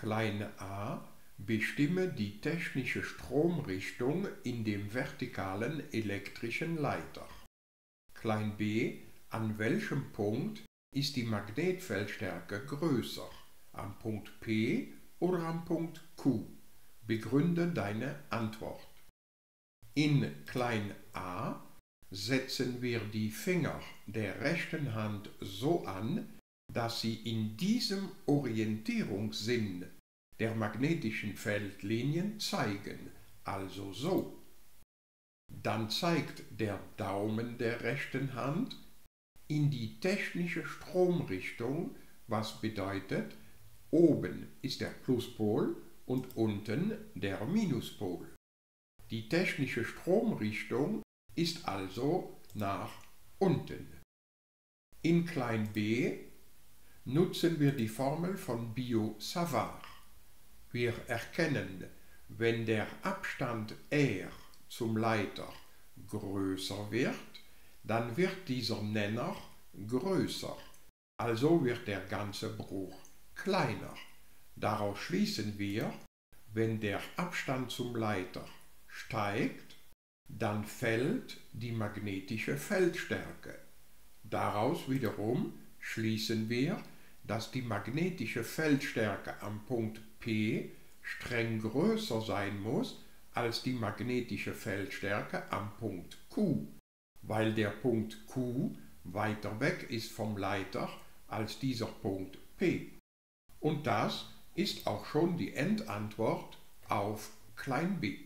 Klein a bestimme die technische Stromrichtung in dem vertikalen elektrischen Leiter. Klein b an welchem Punkt ist die Magnetfeldstärke größer, am Punkt P oder am Punkt Q? Begründe deine Antwort. In klein a setzen wir die Finger der rechten Hand so an, dass sie in diesem Orientierungssinn der magnetischen Feldlinien zeigen, also so. Dann zeigt der Daumen der rechten Hand in die technische Stromrichtung, was bedeutet, oben ist der Pluspol und unten der Minuspol. Die technische Stromrichtung ist also nach unten. In klein b nutzen wir die Formel von Biot-Savart. Wir erkennen, wenn der Abstand r zum Leiter größer wird, dann wird dieser Nenner größer, also wird der ganze Bruch kleiner. Daraus schließen wir, wenn der Abstand zum Leiter steigt, dann fällt die magnetische Feldstärke. Daraus wiederum schließen wir, dass die magnetische Feldstärke am Punkt P streng größer sein muss als die magnetische Feldstärke am Punkt Q, weil der Punkt Q weiter weg ist vom Leiter als dieser Punkt P. Und das ist auch schon die Endantwort auf klein b.